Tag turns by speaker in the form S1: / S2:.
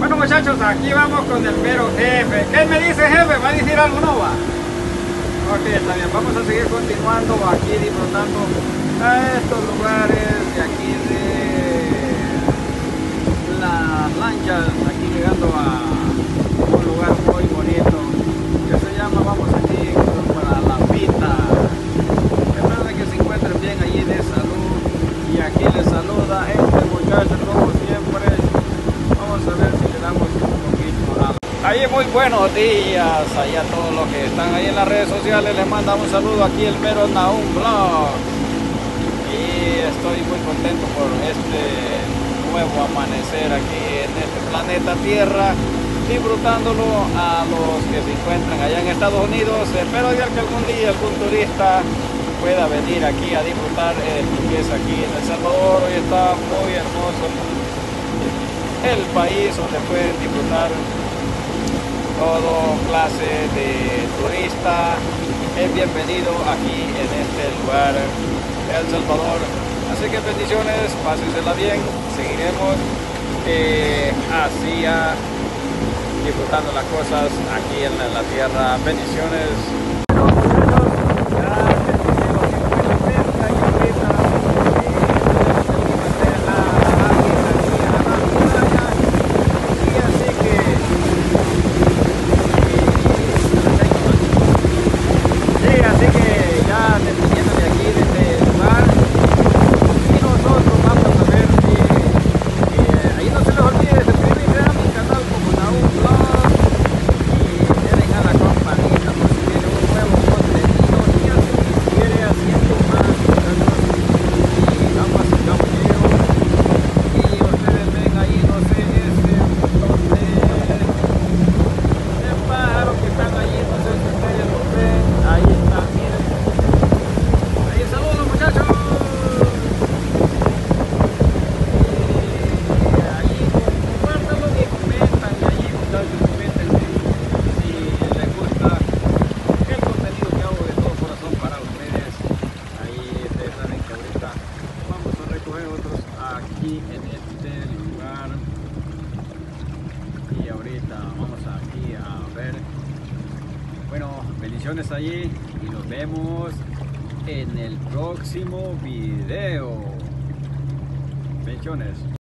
S1: Bueno muchachos, aquí vamos con el mero jefe. ¿Qué me dice jefe? ¿Va a decir algo no va? Ok, está bien. Vamos a seguir continuando aquí disfrutando a estos lugares de aquí de las lanchas, aquí llegando a un lugar muy bonito que se llama, vamos aquí para la pita. Espero que se encuentren bien allí de salud y aquí les saluda este muchacho como siempre. Vamos a ver si le damos un poquito a Ahí muy buenos días, ahí a todos los que están ahí en las redes sociales, les mandamos un saludo aquí el mero Naum Blog. Y estoy muy contento por este nuevo amanecer aquí en este planeta Tierra, disfrutándolo a los que se encuentran allá en Estados Unidos. Espero que algún día algún turista pueda venir aquí a disfrutar lo que es aquí en El Salvador. Hoy está muy hermoso el país donde pueden disfrutar todo clase de turista. Es bienvenido aquí en este lugar El Salvador. Así que bendiciones, pásensela bien. Seguiremos eh, así a, disfrutando las cosas aquí en la tierra. Bendiciones Sí, así que ya despidiendo de aquí, de este lugar, y nosotros vamos a ver si, eh, ahí no se les olvide suscribirse a mi canal como Naum Vlog y le dejan la campanita por si viene un nuevo contenido y así quiere haciendo más muchachos y vamos a caballero y ustedes ven ahí, no sé, ese montón de de pájaros que están allí, no sé si ustedes los ven, ahí están, miren. Ahí saludos muchachos. Y ahí compártanlo y comentan y ahí muchachos coméntenme si les gusta el contenido que hago de todo corazón para ustedes. Ahí ustedes saben que ahorita vamos a recoger otros aquí en este lugar. Y ahorita vamos aquí a ver. Bueno bendiciones allí y nos vemos en el próximo video. Bendiciones